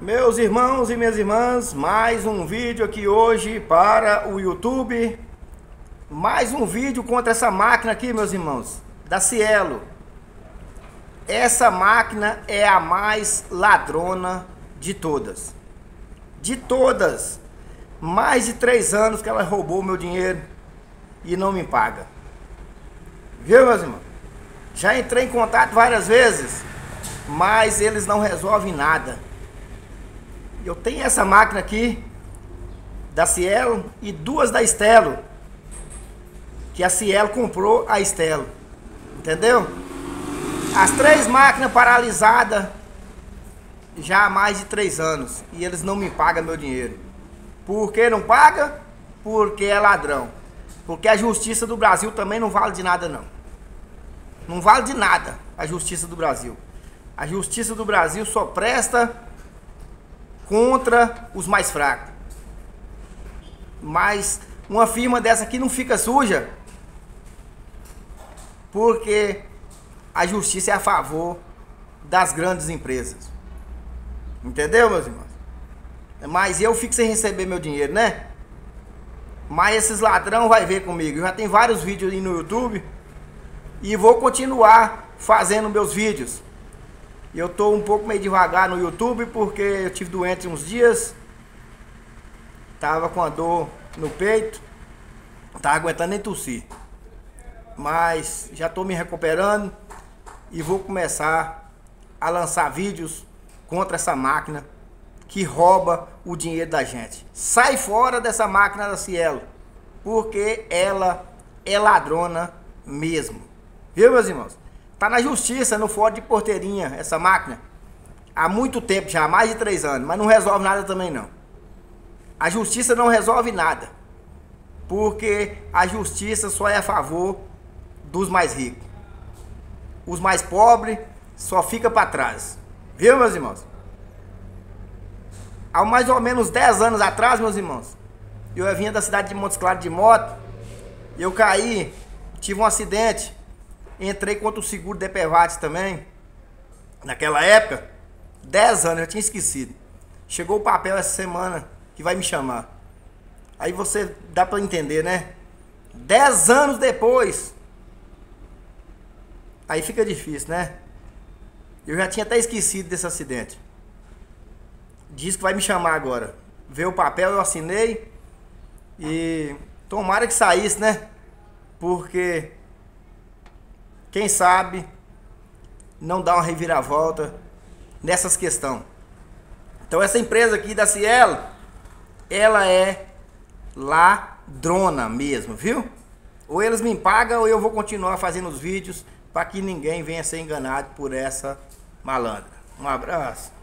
Meus irmãos e minhas irmãs, mais um vídeo aqui hoje para o YouTube. Mais um vídeo contra essa máquina aqui, meus irmãos, da Cielo. Essa máquina é a mais ladrona de todas. De todas. Mais de três anos que ela roubou meu dinheiro e não me paga. Viu, meus irmãos? Já entrei em contato várias vezes, mas eles não resolvem nada. Eu tenho essa máquina aqui da Cielo e duas da Estelo. Que a Cielo comprou a Estelo. Entendeu? As três máquinas paralisadas já há mais de três anos. E eles não me pagam meu dinheiro. Por que não paga? Porque é ladrão. Porque a justiça do Brasil também não vale de nada não. Não vale de nada a justiça do Brasil. A justiça do Brasil só presta contra os mais fracos. Mas uma firma dessa aqui não fica suja porque a justiça é a favor das grandes empresas. Entendeu, meus irmãos? Mas eu fico sem receber meu dinheiro, né? Mas esses ladrão vai ver comigo. Eu já tem vários vídeos aí no YouTube e vou continuar fazendo meus vídeos. Eu tô um pouco meio devagar no YouTube porque eu tive doente uns dias. Tava com a dor no peito. Não tava aguentando nem tossir. Mas já tô me recuperando e vou começar a lançar vídeos contra essa máquina que rouba o dinheiro da gente. Sai fora dessa máquina da Cielo, porque ela é ladrona mesmo. Viu, meus irmãos? Tá na justiça, no fórum de porteirinha, essa máquina. Há muito tempo já, há mais de três anos, mas não resolve nada também não. A justiça não resolve nada. Porque a justiça só é a favor dos mais ricos. Os mais pobres só fica para trás. Viu, meus irmãos? Há mais ou menos 10 anos atrás, meus irmãos, eu vinha da cidade de Montes Claros de moto, eu caí, tive um acidente, Entrei contra o seguro DPVAT também. Naquela época, 10 anos, eu tinha esquecido. Chegou o papel essa semana que vai me chamar. Aí você dá para entender, né? 10 anos depois. Aí fica difícil, né? Eu já tinha até esquecido desse acidente. Diz que vai me chamar agora. Vê o papel, eu assinei. E tomara que saísse, né? Porque quem sabe não dá uma reviravolta nessas questões. Então essa empresa aqui da Cielo, ela é ladrona mesmo, viu? Ou eles me pagam ou eu vou continuar fazendo os vídeos para que ninguém venha ser enganado por essa malandra. Um abraço.